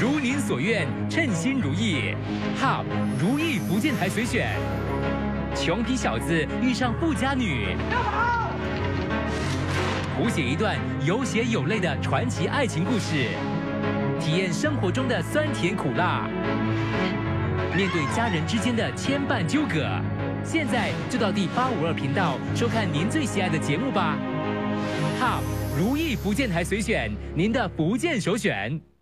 如您所愿，称心如意。哈，如意福建台随选。穷皮小子遇上富家女，谱写一段有血有泪的传奇爱情故事，体验生活中的酸甜苦辣。面对家人之间的牵绊纠葛，现在就到第八五二频道收看您最喜爱的节目吧。哈，如意福建台随选，您的福建首选。